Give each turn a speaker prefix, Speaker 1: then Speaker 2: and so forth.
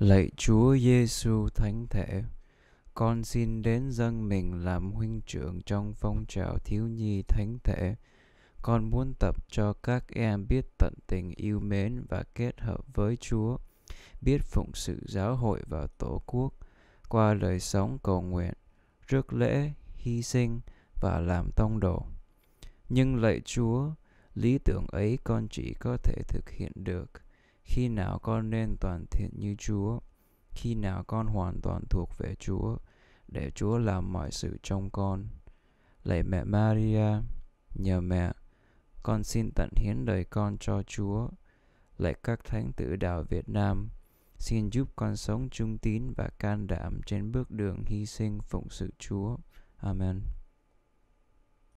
Speaker 1: Lạy Chúa Giêsu Thánh Thể, con xin đến dâng mình làm huynh trưởng trong phong trào thiếu nhi thánh thể. Con muốn tập cho các em biết tận tình yêu mến và kết hợp với Chúa, biết phụng sự giáo hội và tổ quốc qua đời sống cầu nguyện, rước lễ, hy sinh và làm tông đồ. Nhưng lạy Chúa, lý tưởng ấy con chỉ có thể thực hiện được khi nào con nên toàn thiện như Chúa, khi nào con hoàn toàn thuộc về Chúa, để Chúa làm mọi sự trong con. Lạy mẹ Maria, nhờ mẹ, con xin tận hiến đời con cho Chúa. Lạy các thánh tử đạo Việt Nam, xin giúp con sống trung tín và can đảm trên bước đường hy sinh phụng sự Chúa. Amen.